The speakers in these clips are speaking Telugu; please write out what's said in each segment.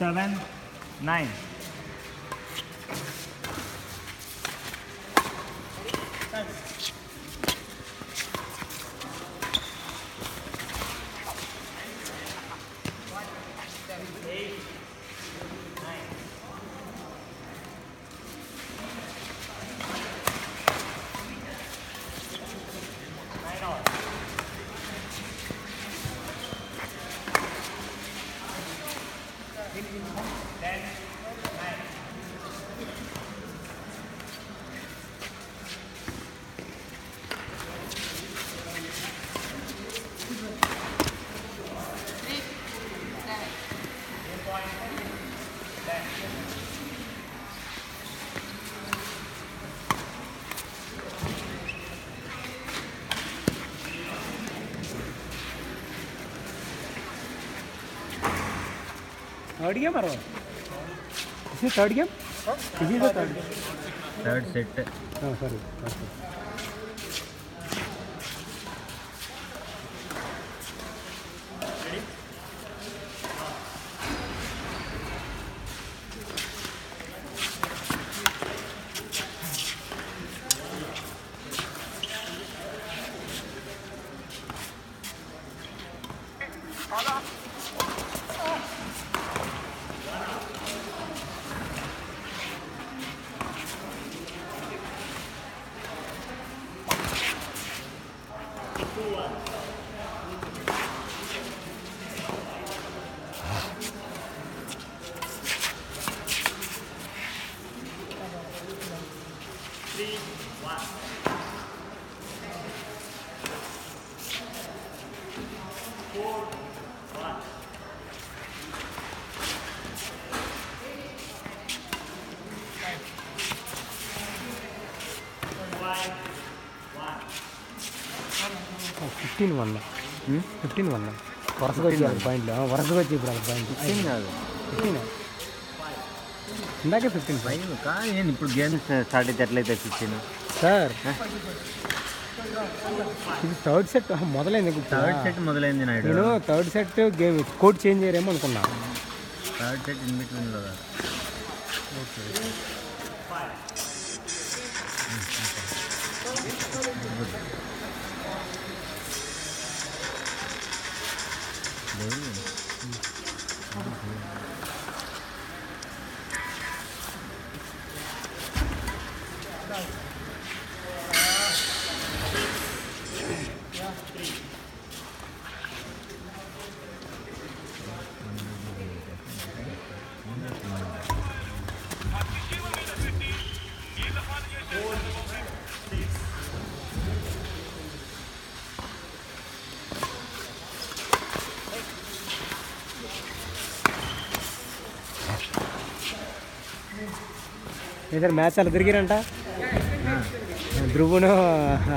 seven, nine. Third game आ रहा इसी थर्ड गेम इसी से थर्ड थर्ड सेट हाँ sorry Hola. Four. Fifteen one. Fifteen one. వరుసగా వచ్చి పాయింట్లు? వరుసగా వచ్చి ఇప్పుడు పాయింట్లు ఫిఫ్టీన్ కాదు. ఫిఫ్టీన్. ఇందాకే ఫిఫ్టీన్ ఫైవ్ కానీ నేను ఇప్పుడు గేమ్స్ స్టార్ట్ అయితే ఎట్లయితే ఫిఫ్టీన్? సార్. ఇది థర్డ్ సెట్ మొదలైంది. థర్డ్ సెట్ మొదలైంది నాయుడు. నేను third set game code change చేయరేమో అనుకున్నా. థర్డ్ సెట్ ఇన్ బిట్వీన్లో కాదు. ఏదైనా మ్యాచ్ అలా తిరిగిరంట? ధ్రువును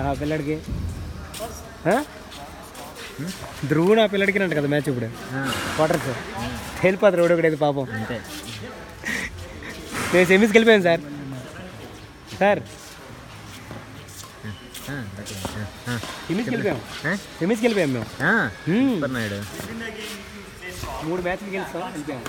ఆ పిల్లడికి? ధ్రువును ఆ పిల్లడికి అంట కదా మ్యాచ్ ఇప్పుడు. క్వార్టర్స్ వెళ్ళిపోతారు ఒకటి ఒకటి పాపం. అంతే. నేను సెమీస్కి వెళ్ళిపోయాను సార్. సార్. సెమీస్కి వెళ్ళిపోయాం? సెమీస్కి వెళ్ళిపోయాం మేము. మూడు మ్యాచ్లు గెలుస్తాం వెళ్ళిపోయాం.